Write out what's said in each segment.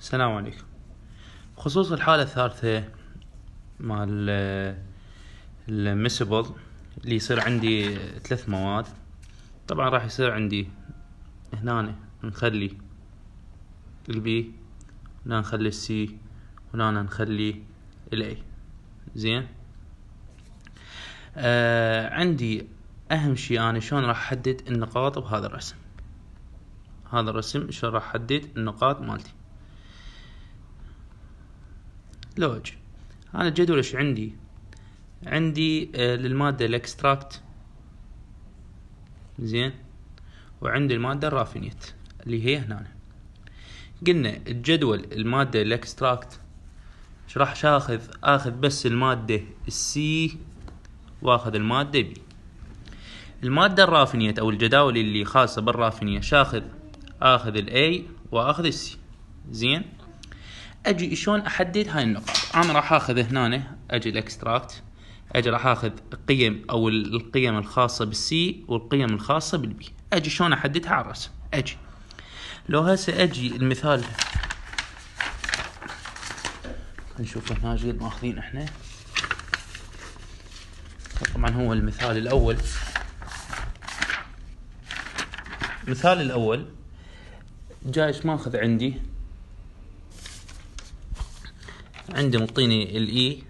السلام عليكم. بخصوص الحالة الثالثة مال ال miscible اللي يصير عندي ثلاث مواد. طبعا راح يصير عندي هنا نخلي ال B هنا نخلي ال C هنا نخلي ال A زين؟ آه عندي أهم شي أنا شلون راح أحدد النقاط بهذا الرسم؟ هذا الرسم شلون راح أحدد النقاط مالتي؟ لوج أنا الجدول إيش عندي؟ عندي آه للمادة ال extract. زين. وعندي المادة ال raffinate اللي هي هنا. قلنا الجدول المادة ال extract راح اخذ آخذ بس المادة ال C وآخذ المادة B المادة ال raffinate أو الجداول اللي خاصة بال raffinate شاخذ آخذ ال A وآخذ ال C زين. أجي شلون أحدد هاي النقاط؟ أنا راح آخذ هنا أجي ال extract أجي راح آخذ قيم أو القيم الخاصة بال C والقيم الخاصة بال B أجي شلون أحددها على الرسم؟ أجي. لو هسه أجي المثال نشوف هنا إيش قد ماخذين إحنا. طبعا هو المثال الأول. المثال الأول جايش ماخذ عندي؟ عندي مطيني ال A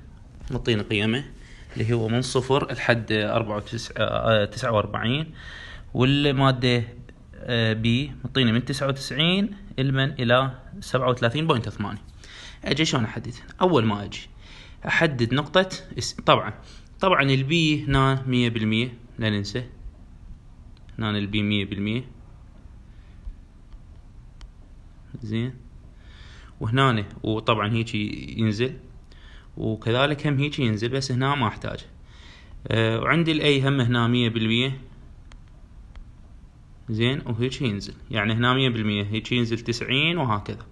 مطيني قيمة اللي هو من صفر لحد أربعة تسعة وأربعين. والمادة B مطيني من تسعة وتسعين المن إلى سبعة وثلاثين point ثمانية. أجي شلون أحدد؟ أول ما أجي أحدد نقطة طبعا طبعا ال B هنا مية بالمية لا ننسى. هنا ال B مية بالمية. زين. وهنا وطبعا هيك ينزل وكذلك هم هيك ينزل بس هنا ما أحتاج. أه وعندي ال A هم هنا مية بالمية. زين وهيك ينزل. يعني هنا مية بالمية هيك ينزل تسعين وهكذا.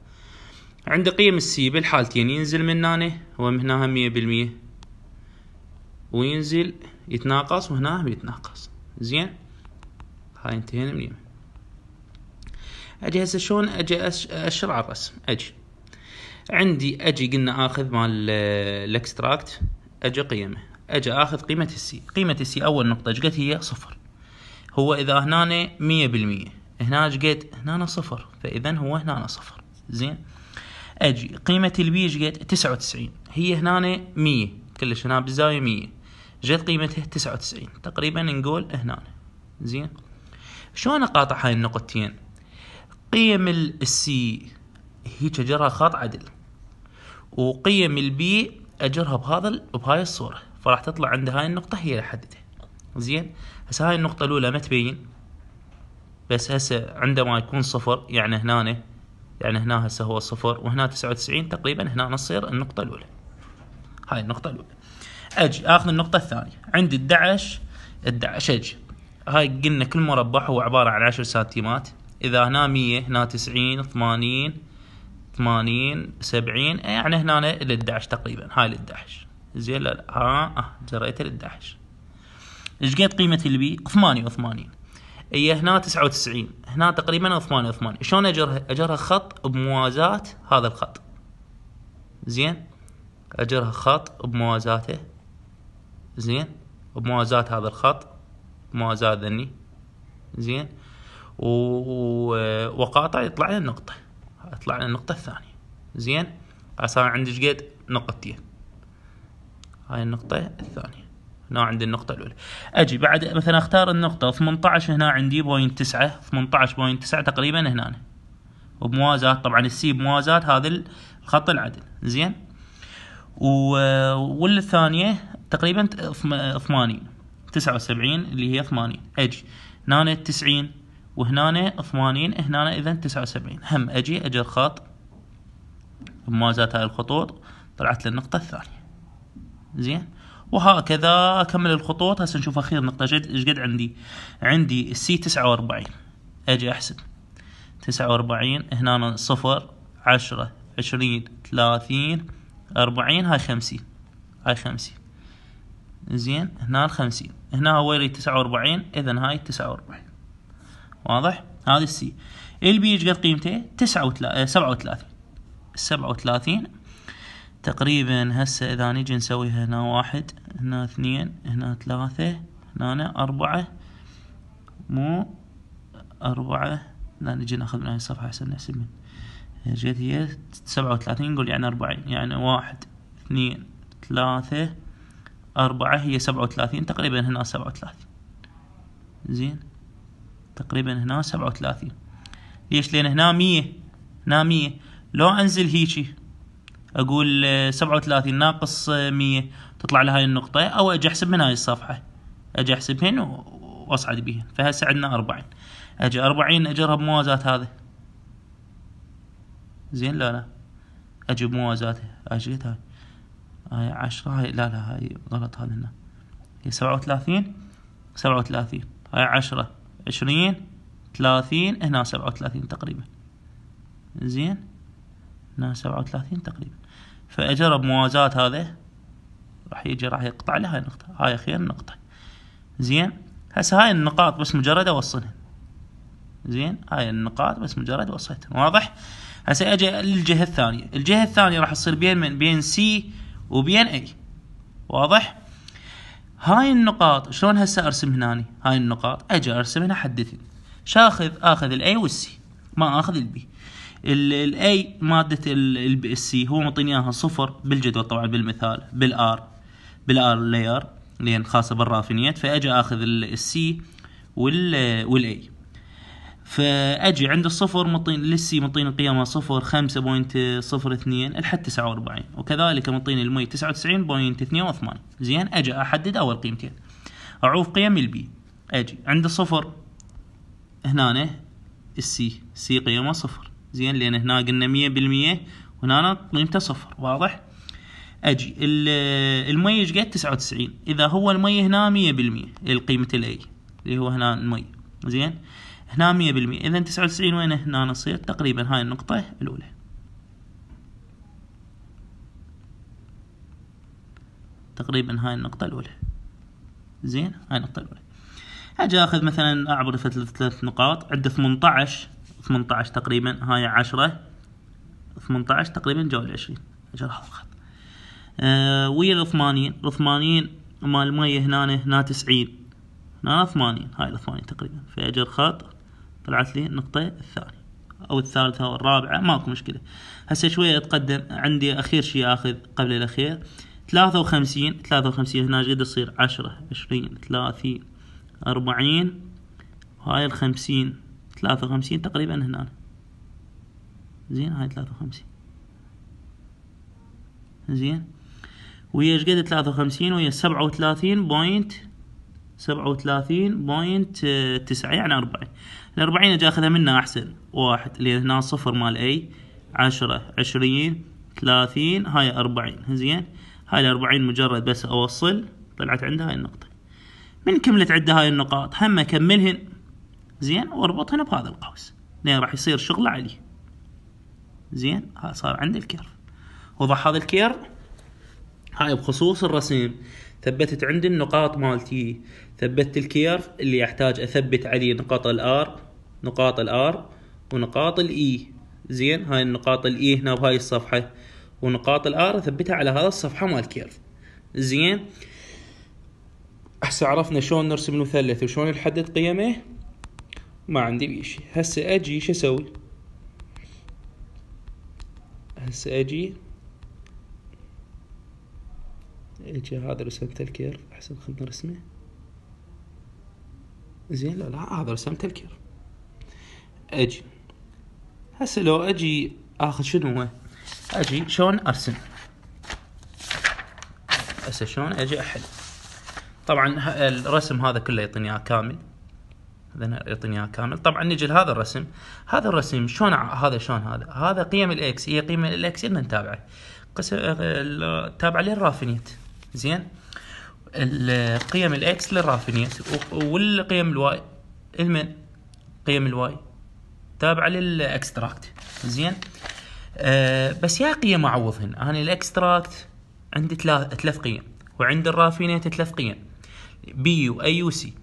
عند قيم ال C بالحالتين ينزل من هنا ومن هنا هم مية بالمية. وينزل يتناقص وهنا يتناقص زين؟ هاي انتهينا من يمين أجي هسه شلون أجي اشر على الرسم؟ أجي. عندي أجي قلنا آخذ مال ال extract أجي قيمة. أجي آخذ قيمة السي. قيمة السي أول نقطة إيش قد هي؟ صفر. هو إذا هنا مية بالمية. هنا إيش قد هنا صفر. فاذا هو هنا صفر. زين؟ أجي. قيمة ال B إيش قد؟ تسعة وتسعين. هي هنا مية. كلش هنا بالزاوية مية. جت قيمتها تسعة وتسعين. تقريبا نقول هنا زين؟ شلون أقاطع هاي النقطتين؟ قيم ال C هيك اجرها خط عدل. وقيم ال B أجرها بهذا بهاي الصورة. فراح تطلع عند هاي النقطة هي اللي احددها زين؟ هسه هاي النقطة الأولى ما تبين. بس هسه عندما يكون صفر يعني هنا يعني هنا هسه هو صفر وهنا تسعة وتسعين تقريبا هنا نصير النقطة الأولى. هاي النقطة الأولى. أجي آخذ النقطة الثانية. عندي 11 11 أجي هاي قلنا كل مربع هو عبارة عن 10 سنتيمات. إذا هنا 100 هنا 90 80 ثمانين سبعين يعني هنا ال 11 تقريبا هاي ال 11 زين لا لا ها جريت ال 11 إيش قد قيمة البي 88 هي هنا 99 هنا تقريبا 88 شلون اجرها أجرها خط بموازاة هذا الخط؟ زين أجرها خط بموازاته. زين بموازاة هذا الخط موازاة ذني. زين و... وقاطع يطلع لي النقطه أطلع لنا النقطة الثانية. زين؟ صار عندي إيش قد؟ نقطتين. هاي النقطة الثانية. هنا عندي النقطة الأولى. أجي بعد مثلا أختار النقطة 18 هنا عندي point تسعة 18 point تسعة تقريبا هنا. وبموازاة طبعا ال C بموازاة هذا الخط العدل. زين. والثانية تقريبا 80 79 اللي هي 80 أجي. هنا 90 وهنا 80 هنا اذا 79 هم أجي اجر خط بموازاة هاي الخطوط. طلعت لي النقطة الثانية. زين؟ وهكذا أكمل الخطوط. هسه نشوف أخير نقطة. جد إيش قد عندي؟ عندي السي 49 أجي أحسب. 49 هنا صفر 10 20 30 40 هاي 50 هاي 50 زين؟ هنا 50 هنا هو يريد 49 اذا هاي 49 واضح؟ هذا ال C ال B إيش قد قيمته؟ 39 37 سبعة وثلاثين. تقريبا هسه إذا نجي نسويها هنا واحد هنا اثنين هنا ثلاثة هنا أربعة. مو أربعة. لا نجي نأخذ من هاي الصفحة عشان نحسب من. جيت هي؟ سبعة وثلاثين. نقول يعني أربعين. يعني واحد اثنين ثلاثة أربعة. هي سبعة وثلاثين. تقريبا هنا سبعة وثلاثين. زين؟ تقريبا هنا سبعة وثلاثين. ليش؟ لأن هنا مية. هنا مية. لو أنزل هيجي سبعة وثلاثين ناقص مية تطلع لي هاي النقطة أو أجي أحسب من هاي الصفحة. أجي أحسبهن وأصعد بهن فهسه عندنا أربعين. أجي أربعين أجرها بموازاة هذا زين لا لا. أجي بموازاته أجي هاي. هاي عشرة هاي لا لا هاي غلط هذا هنا. هي سبعة وثلاثين سبعة وثلاثين. هاي عشرة. عشرين ثلاثين هنا سبعة وثلاثين تقريبا. زين؟ هنا سبعة وثلاثين تقريبا. فأجرب موازاة هذا راح يجي راح يقطع لي هاي النقطة هاي خير نقطة. زين؟ هسه هاي النقاط بس مجرد أوصلها. زين؟ هاي النقاط بس مجرد وصلتها. واضح؟ هسه أجي للجهة الثانية. الجهة الثانية راح تصير بين من بين سي وبين اي واضح؟ هاي النقاط شلون هسه أرسم هناني؟ هاي النقاط. أجي أرسم هنا حدتين شاخذ آخذ الاي والسي ما آخذ البي الاي مادة السي هو معطيني إياها صفر بالجدول طبعا بالمثال بال R بال R layer لأن خاصة بال raffinate. فأجي آخذ ال C وال A فأجي عند الصفر مطين لل C مطين قيمها صفر خمسة point صفر اثنين لحد تسعة وأربعين. وكذلك مطين المي تسعة وتسعين point اثنين وثمانين. زين أجي أحدد أول قيمتين. أعوف قيم ال B أجي عند الصفر هنا ال C C قيمة صفر. زين لأن هنا قلنا مية بالمية وهنا قيمته صفر. واضح؟ أجي المي إيش قد؟ تسعة وتسعين. إذا هو المي هنا مية بالمية القيمة ال A اللي هو هنا المي. زين؟ هنا مية بالمية. إذا تسعة وتسعين وين هنا نصير؟ تقريبا هاي النقطة الأولى. تقريبا هاي النقطة الأولى. زين؟ هاي النقطة الأولى. أجي أخذ مثلا أعبر ثلاث نقاط. عندي 18 18 تقريبا هاي 10 18 تقريبا جو ال 20 أجي أخذ الخط أه ويا ال 80 ال 80 مال المية هنا هنا 90 هنا 80 هاي ال 80 تقريبا فأجي الخط طلعت لي النقطة الثانية. أو الثالثة أو الرابعة ماكو مشكلة. هسه شوية أتقدم. عندي أخير شي آخذ قبل الأخير. ثلاثة وخمسين ثلاثة وخمسين هنا قد تصير عشرة عشرين ثلاثين أربعين. هاي الخمسين ثلاثة وخمسين تقريبا هنا. زين هاي ثلاثة وخمسين. زين. ويا إيش قد ثلاثة وخمسين؟ ويا سبعة وثلاثين point سبعة وثلاثين point تسعة يعني أربعين. الأربعين أجي أخذها منه أحسن. واحد اللي هنا صفر مال A عشرة عشرين ثلاثين هاي أربعين. زين؟ هاي الأربعين مجرد بس أوصل طلعت عندها هاي النقطة. من كملت عندها هاي النقاط؟ هم أكملهن. زين؟ وأربطهن بهذا القوس. لين راح يصير شغله عليه زين؟ ها صار عندي ال curve. وضح هذا ال curve. هاي بخصوص الرسم ثبتت عندي النقاط مالتي. ثبتت ال curve اللي احتاج أثبت عليه نقاط ال R نقاط ال R ونقاط ال E زين؟ هاي النقاط ال E هنا بهاي الصفحة. ونقاط ال R اثبتها على هذا الصفحة مال ال curve زين؟ هسه عرفنا شلون نرسم المثلث وشلون نحدد قيمه؟ ما عندي بيه شي. هسه أجي شو أسوي؟ هسه أجي. أجي هذا رسمت ال curve أحسن خلنا نرسمه. زين لا لا هذا رسمت ال curve أجي. هسه لو أجي اخذ شنو هو؟ أجي شلون ارسم هسه شلون أجي احل طبعا الرسم هذا كله يعطيني إياه كامل. هذا يعطيني إياه كامل. طبعا نجي لهذا الرسم. هذا الرسم شلون هذا شلون هذا؟ هذا قيم ال X هي قيمة ال X اللي نتابعه. قسم تابعه لل raffinate. زين؟ القيم ال X لل raffinate والقيم ال Y المن قيم ال Y تابعة لل extract. زين؟ أه بس يا قيم اعوضهن أنا ال extract عندي ثلاث قيم وعند ال raffinate ثلاث قيم B و A و C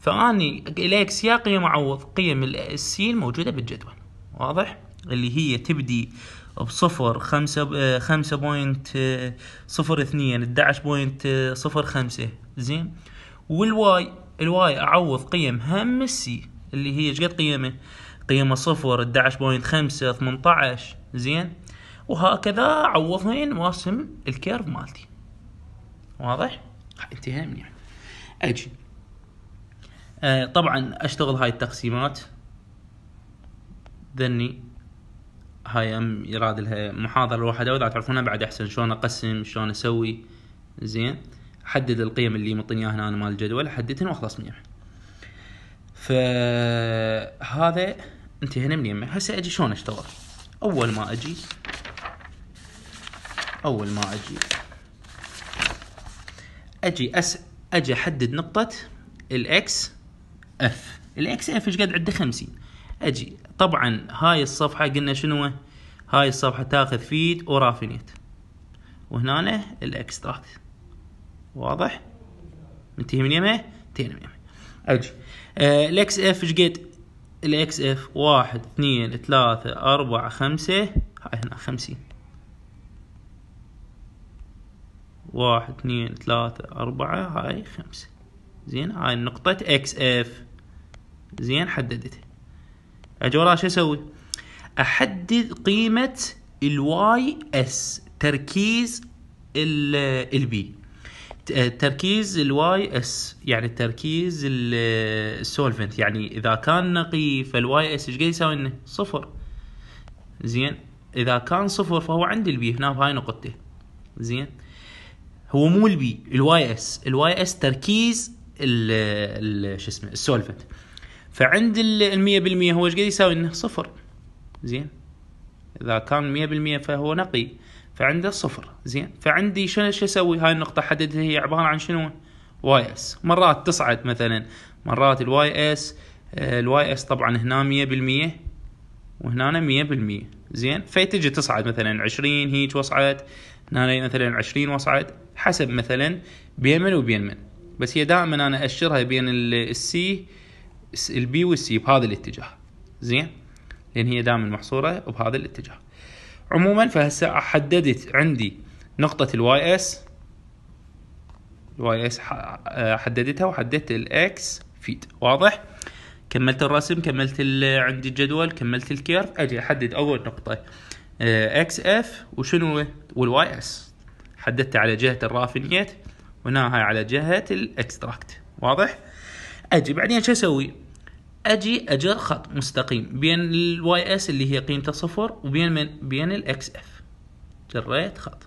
فأني ال X يا قيم اعوض قيم ال C الموجودة بالجدول واضح؟ اللي هي تبدي بصفر خمسة آه، خمسة point آه، صفر اثنين ادعش point آه، صفر خمسة. زين؟ وال Y ال Y أعوض قيمها من ال C اللي هي إيش قد قيمة؟ قيمة صفر ادعش point خمسة ثمنتعش زين؟ وهكذا اعوضهن وارسم ال curve مالتي. واضح؟ انتهى منيح أجي. آه طبعا أشتغل هاي التقسيمات. ذني. هاي أم يراد لها محاضرة لوحدها واذا تعرفونها بعد أحسن شلون أقسم شلون أسوي. زين. أحدد القيم اللي مطيني إياها هنا مال الجدول احددهن وأخلص منيح. فهذا انتهينا من يمه. هسه أجي شلون أشتغل؟ أول ما أجي أول ما أجي. أجي أس أجي أحدد نقطة ال XF ال XF إيش قد عنده 50 أجي. طبعا هاي الصفحة قلنا شنو؟ هاي الصفحة تاخذ feed و raffinate وهنا ال extract واضح؟ منتهي من يمه؟ انتهينا من يمه. أجي. آه ال XF إيش قد؟ ال XF واحد اثنين ثلاثة أربعة خمسة. هاي هنا خمسين. واحد اثنين ثلاثة أربعة. هاي خمسة. زين هاي نقطة XF زين حددتها أجي وراه شو أسوي؟ أحدد قيمة ال YS تركيز ال B تركيز ال YS يعني تركيز ال solvent يعني إذا كان نقي فال YS إيش قد يساوي لنا؟ صفر. زين؟ إذا كان صفر فهو عندي ال B هنا بهاي نقطته زين؟ هو مو ال B ال YS. ال YS تركيز شو اسمه؟ ال solvent فعند ال 100% هو إيش قد يساوي؟ لنا؟ صفر. زين. إذا كان 100% فهو نقي. فعنده صفر زين. فعندي شنو شو أسوي؟ هاي النقطة حددها هي عبارة عن شنو؟ YS. مرات تصعد مثلا. مرات ال YS ال YS طبعا هنا مية بالمية وهنا مية بالمية. زين. فتجي تصعد مثلا عشرين هيج وصعد. هنا مثلا عشرين وصعد. حسب مثلا بين من وبين من بس هي دائما أنا أشرها بين السي البي والسي بهذا الاتجاه. زين؟ لأن هي دائما محصورة بهذا الاتجاه. عموما فهسه حددت عندي نقطة ال YS ال YS حددتها وحددت ال X feed واضح؟ كملت الرسم كملت عندي الجدول كملت ال curve أجي أحدد أول نقطة. XF وشنو؟ وال YS حددت على جهة ال raffinate وهنا هاي على جهة ال extract واضح؟ أجي بعدين شو أسوي؟ أجي اجر خط مستقيم بين ال YS اللي هي قيمته صفر وبين من؟ بين ال XF جريت خط.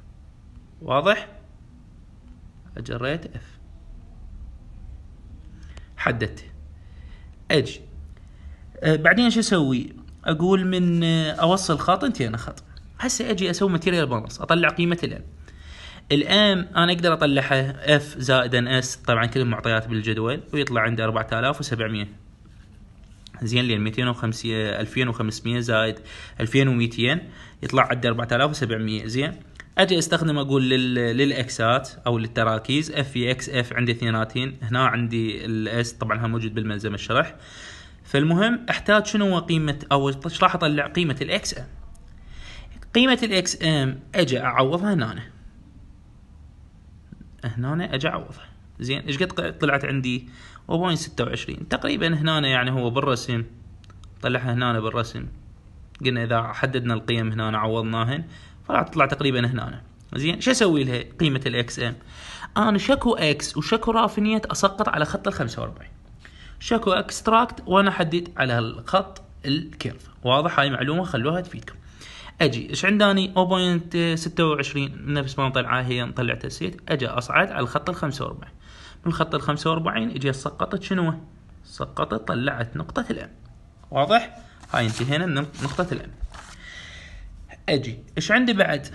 واضح؟ اجريت F حددته أجي. أه بعدين شو أسوي؟ أقول من أه أوصل خط. انتهينا خط. هسه أجي أسوي material balance أطلع قيمة ال M ال M أنا أقدر اطلعها F زائد NS طبعا كل المعطيات بالجدول ويطلع عندي 4700 زين لأن 250 2500 زائد 2200 يطلع عندي 4700 زين أجي أستخدم أقول لل... لل X ات أو للتراكيز. F في XF عندي اثنيناتين. هنا عندي ال S طبعا هذا موجود بالملزمه الشرح. فالمهم أحتاج شنو هو قيمه أو راح أطلع قيمة ال XM قيمة ال XM أجي أعوضها هنا. هنا أجي اعوضها زين إيش قد طلعت عندي؟ 0.26 تقريبا هنا يعني هو بالرسم طلعها هنا بالرسم. قلنا إذا حددنا القيم هنا عوضناهن فراح تطلع تقريبا هنا زين شو أسوي لها قيمة ال XM أنا شكو X وشكو raffinate أسقط على خط ال 45 شكو extract وأنا أحدد على الخط ال curve واضح؟ هاي معلومة خلوها تفيدكم. أجي إيش عنداني؟ 0.26 نفس ما طلعها هي طلعت السيت أجي أصعد على الخط ال 45 من خط ال 45 أجي سقطت شنو؟ سقطت طلعت نقطة ال M واضح؟ هاي انتهينا من نقطة ال M أجي. إيش عندي بعد؟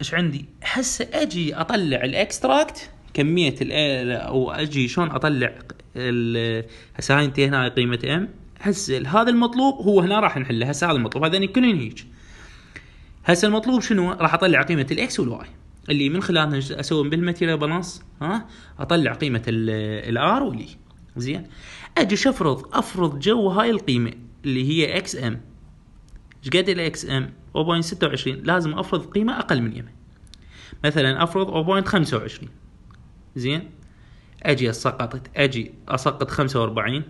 إيش عندي؟ هسه أجي أطلع ال extract. كمية أو أجي شلون أطلع هسه هاي انتهينا قيمة M هسه هذا المطلوب هو هنا راح نحله. هسه هذا المطلوب. هذا كلهن هيك هسه المطلوب شنو؟ راح أطلع قيمة ال X وال Y اللي من خلالها أسوي بال material balance ها؟ أطلع قيمة ال R وال E زين؟ أجي افرض أفرض جو هاي القيمة اللي هي XM إيش قد ال XM 0.26 لازم أفرض قيمة أقل من يمه. مثلا أفرض 0.25 زين؟ أجي أسقطت أجي أسقط 45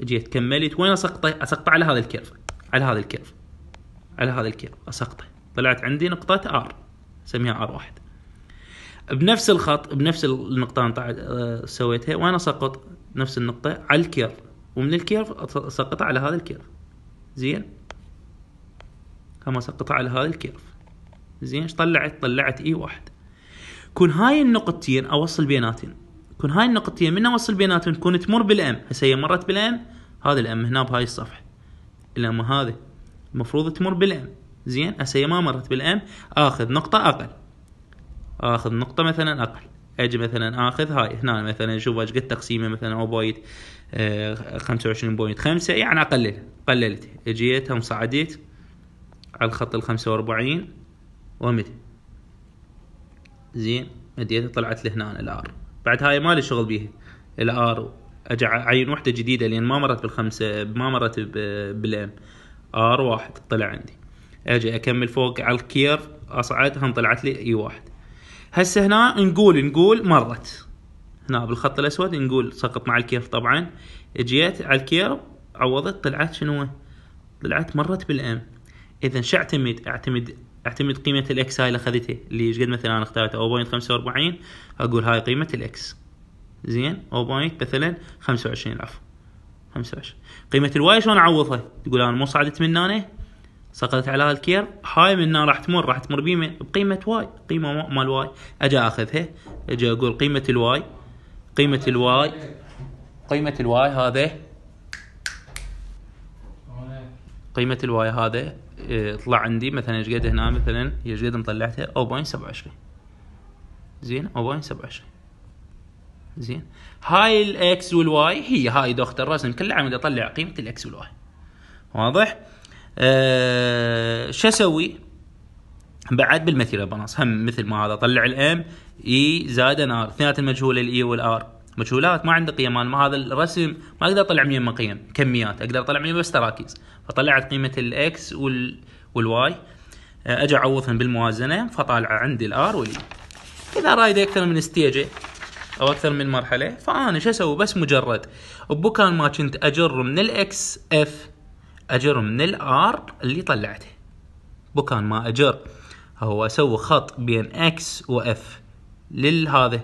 جيت كملت وين أسقطه؟ أسقطه على هذا ال curve على هذا ال curve. على هذا ال curve أسقطه. طلعت عندي نقطة R سميها R واحد. بنفس الخط بنفس النقطة اللي سويتها وين أسقط؟ نفس النقطة على ال curve ومن ال curve اسقطها على هذا ال curve زين؟ هم اسقطها على هذا ال curve زين؟ إيش طلعت؟ طلعت E واحد. كون هاي النقطتين أوصل بيناتهم. كون هاي النقطتين من أوصل بيناتهم تكون تمر بال M هسه هي مرت بال M هذا ال M هنا بهاي الصفحة. ال M هذا المفروض تمر بال M. زين؟ هسه هي ما مرت بال M آخذ نقطة أقل. آخذ نقطة مثلا أقل. أجي مثلا آخذ هاي هنا مثلا شوف إيش قد تقسيمه مثلا O point خمسة وعشرين point. خمسة يعني أقلل قللت. أجيت هم صعديت على الخط الخمسة وأربعين ومد زين؟ مديتها طلعت لي هنا ال R بعد هاي ما لي شغل بيها. ال R أجي اعين وحدة جديدة لأن ما مرت بالخمسة ما مرت بال M. R واحد طلع عندي. أجي أكمل فوق على ال curve أصعد هم طلعت لي E واحد. هسه هنا نقول نقول مرت. هنا بالخط الأسود نقول سقط مع ال curve طبعا. جيت على ال curve عوضت طلعت شنو؟ طلعت مرت بال M. اذا شو أعتمد؟ أعتمد أعتمد قيمة ال X هاي اللي أخذتها اللي إيش قد مثلا أنا اخترتها 0.45 أقول هاي قيمة ال X زين؟ 0. مثلا 25 العفو 25 قيمة ال Y شلون أعوضها؟ تقول أنا مو صعدت من هنا سقطت على ال curve هاي من هنا راح تمر راح تمر بيمه بقيمة Y قيمة مال Y. أجي أخذها أجي أقول قيمة الواي قيمة الواي قيمة الواي هذا قيمة الواي هذا إيه، طلع عندي مثلا إيش قد هنا مثلا إيش قد مطلعتها 0.27 زين 0.27 زين. هاي ال X وال Y هي هاي دوخة الرسم كل عام أطلع قيمة ال X وال Y. واضح؟ أه شو أسوي؟ بعد بال material balance هم مثل ما هذا طلع ال M E زائد NR اثنينات المجهولة ال E وال R مجهولات ما عنده قيم ما هذا الرسم ما أقدر أطلع من قيم. كميات. أقدر أطلع من بس تراكيز. فطلعت قيمة ال X وال وال Y آه، أجي أعوضهم بالموازنة فطالع عندي ال R وال E إذا رايد أكثر من stage أو أكثر من مرحلة فأنا شو أسوي؟ بس مجرد بمكان ما كنت أجر من ال X F أجر من ال R اللي طلعته. بكان ما أجر. هو أسوي خط بين X و F للهذا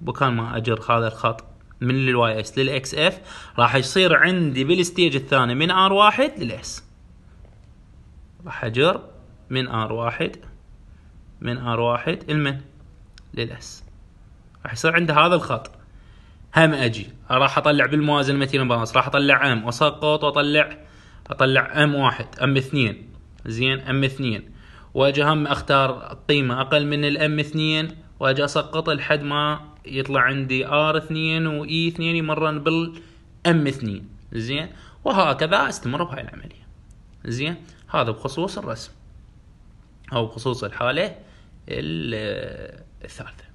بكان ما أجر هذا الخط من ال Y S لل X F راح يصير عندي بال stage الثاني من R واحد لل S راح أجر من R واحد من R واحد المن لل S. راح يصير عندي هذا الخط. هم أجي. راح أطلع بالموازن مثلا balance راح أطلع M. واسقط واطلع أطلع M واحد. M اثنين. زين؟ M اثنين. وأجي هم أختار قيمة. أقل من ال M اثنين. وأجي أسقط لحد ما يطلع عندي R 2 و E 2 يمرن بال M 2 زين؟ وهكذا استمر بهاي العملية. زين؟ هذا بخصوص الرسم. أو بخصوص الحالة de